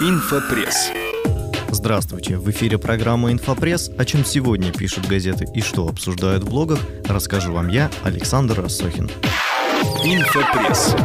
Инфопресс. Здравствуйте, в эфире программа «Инфопресс». О чем сегодня пишут газеты и что обсуждают в блогах, расскажу вам я, Александр Рассохин. Инфопресс.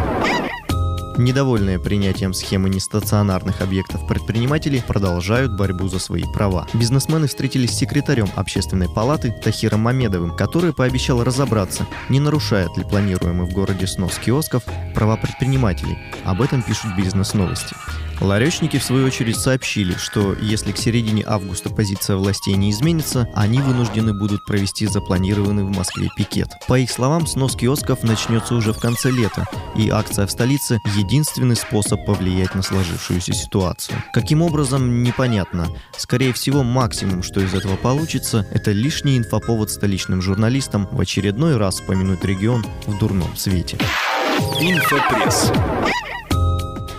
Недовольные принятием схемы нестационарных объектов предприниматели продолжают борьбу за свои права. Бизнесмены встретились с секретарем общественной палаты Тахиром Мамедовым, который пообещал разобраться, не нарушает ли планируемый в городе снос киосков права предпринимателей. Об этом пишут бизнес-новости. Ларечники, в свою очередь, сообщили, что если к середине августа позиция властей не изменится, они вынуждены будут провести запланированный в Москве пикет. По их словам, снос киосков начнется уже в конце лета, и акция в столице – единственный способ повлиять на сложившуюся ситуацию. Каким образом, непонятно. Скорее всего, максимум, что из этого получится, это лишний инфоповод столичным журналистам в очередной раз упомянуть регион в дурном свете. Инфопресс.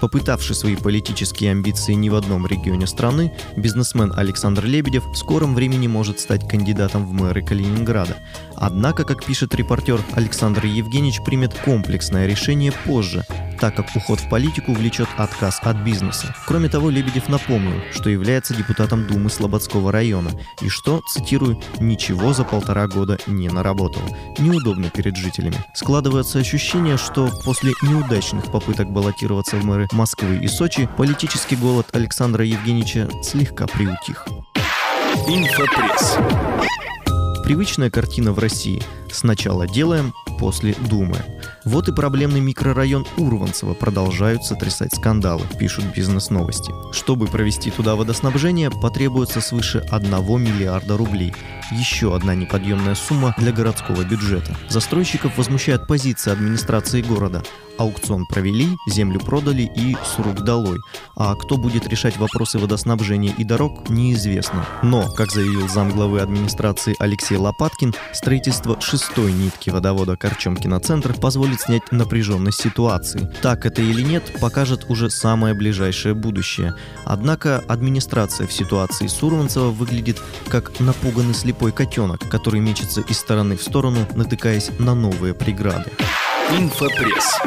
Попытавший свои политические амбиции не в одном регионе страны, бизнесмен Александр Лебедев в скором времени может стать кандидатом в мэры Калининграда. Однако, как пишет репортер, Александр Евгеньевич примет комплексное решение позже, так как уход в политику влечет отказ от бизнеса. Кроме того, Лебедев напомнил, что является депутатом Думы Слободского района и что, цитирую, «ничего за полтора года не наработал». Неудобно перед жителями. Складывается ощущение, что после неудачных попыток баллотироваться в мэры Москвы и Сочи политический голод Александра Евгеньевича слегка приутих. Инфопресс. Привычная картина в России. Сначала делаем, после думая. Вот и проблемный микрорайон Урванцево продолжают сотрясать скандалы, пишут бизнес-новости. Чтобы провести туда водоснабжение, потребуется свыше 1 миллиарда рублей. Еще одна неподъемная сумма для городского бюджета. Застройщиков возмущает позиция администрации города. Аукцион провели, землю продали и с рук долой. А кто будет решать вопросы водоснабжения и дорог, неизвестно. Но, как заявил замглавы администрации Алексей Лопаткин, строительство шестой нитки водовода Корчомкино-центр позволит снять напряженность ситуации. Так это или нет, покажет уже самое ближайшее будущее. Однако администрация в ситуации Сурванцева выглядит как напуганный слепой котенок, который мечется из стороны в сторону, натыкаясь на новые преграды. Инфопресс.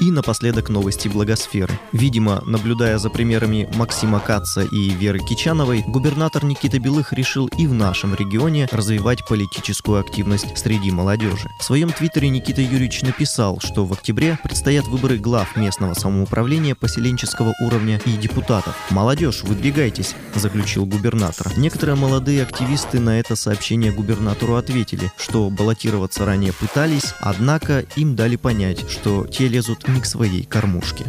И напоследок новости благосферы. Видимо, наблюдая за примерами Максима Каца и Веры Кичановой, губернатор Никита Белых решил и в нашем регионе развивать политическую активность среди молодежи. В своем твиттере Никита Юрьевич написал, что в октябре предстоят выборы глав местного самоуправления поселенческого уровня и депутатов. «Молодежь, выдвигайтесь», – заключил губернатор. Некоторые молодые активисты на это сообщение губернатору ответили, что баллотироваться ранее пытались, однако им дали понять, что те лезут не к своей кормушке.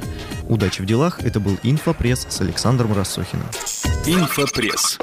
Удачи в делах. Это был Инфопресс с Александром Рассохиным. Инфопресс.